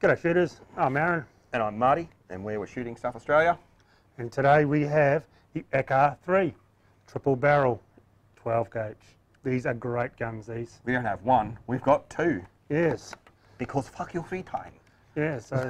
G'day shooters, I'm Aaron And I'm Marty, and we're Shooting Stuff Australia. and today we have the Akkar 3 triple barrel 12 gauge. These are great guns these. We don't have one, we've got two, Yes, because fuck your free time. yeah, so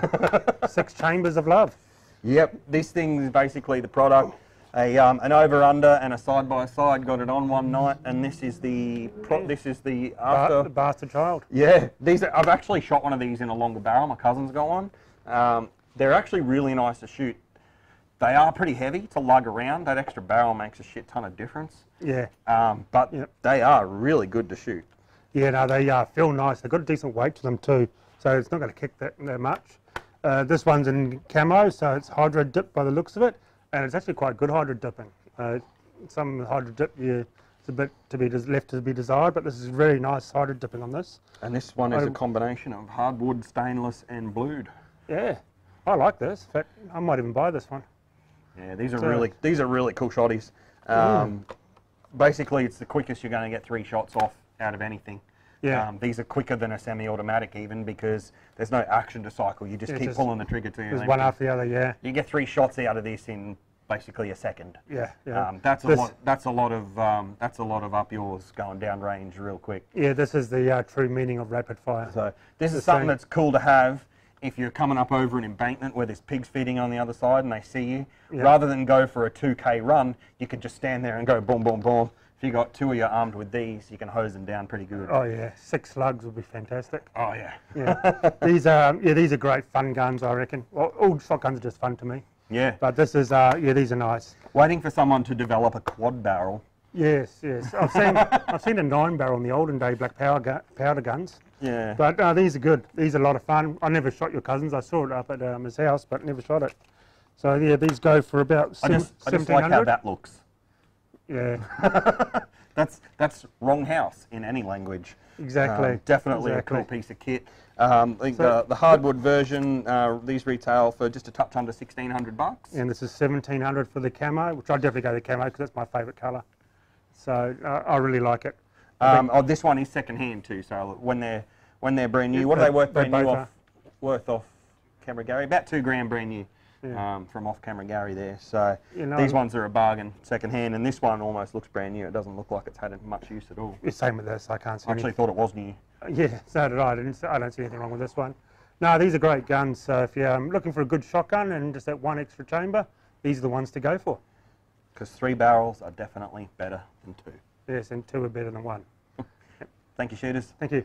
six chambers of love. Yep, this thing is basically the product. A, um, an over under and a side by side got it on one night, and this is the pro- this is the after. the bastard child. Yeah, these are, I've actually shot one of these in a longer barrel. My cousin's got one. Um, they're actually really nice to shoot. They are pretty heavy to lug around. That extra barrel makes a shit ton of difference. Yeah, Um, but Yep. they are really good to shoot. yeah, no, they uh, feel nice. They've got a decent weight to them too, so it's not going to kick that, that much. Uh, this one's in camo, so it's hydro dip by the looks of it, and it's actually quite good hydro dipping. Uh, some hydro dip, yeah, it's a bit to be left to be desired, but this is really nice hydro dipping on this. And this one is a I- combination of hardwood, stainless, and blued. Yeah, I like this. In fact, I might even buy this one. Yeah, these are So- really these are really cool shotties. Um, Basically, it's the quickest you're going to get three shots off out of anything. Yeah. Um, these are quicker than a semi-automatic even because there's no action to cycle. You just Yeah, keep just- pulling the trigger to There's one after the other, yeah. You get three shots out of this in basically a second. Yeah, yeah. Um, that's a This- lot. That's a lot of um, that's a lot of up yours going down range real quick. Yeah, this is the uh, true meaning of rapid fire. So this is something same. that's cool to have if you're coming up over an embankment where there's pigs feeding on the other side and they see you. Yeah. Rather than go for a 2k run, you can just stand there and go boom, boom, boom. If you got two of you armed with these, you can hose them down pretty good. Oh yeah, six slugs would be fantastic. Oh yeah. Yeah, these are yeah these are great fun guns, I reckon. Well, all shotguns are just fun to me, Yeah. but this is uh yeah these are nice. Waiting for someone to develop a quad barrel. Yes, yes. I've seen I've seen a nine barrel in the olden day black power gu- powder guns, Yeah. but uh, these are good. These are a lot of fun. I never shot your cousins. I saw it up at um, his house, but never shot it. So yeah, these go for about I just, I just like how that looks. Yeah, That's that's wrong house in any language. exactly. Um, definitely exactly. a cool piece of kit. Um, I think So- the, the hardwood version, uh, these retail for just a touch under 1600 bucks. And this is 1700 for the camo, which I definitely go the camo because that's my favourite colour. So uh, I really like it. Um, oh, this one is second hand too. So when they're when they're brand new, Yeah, what are they- they worth brand new off? Worth off Camera Gary, about two grand brand new Yeah. um, from off Camera Gary there. So You know- these ones are a bargain, second hand, and this one almost looks brand new. It doesn't look like it's had much use at all. same with this. I can't see. I actually thought it was new. yeah, so did I. I, didn't, I don't see anything wrong with this one. No, these are great guns. So if you're um, looking for a good shotgun and just that one extra chamber, these are the ones to go for. Because three barrels are definitely better than two. Yes, and two are better than one. Thank you, shooters. Thank you.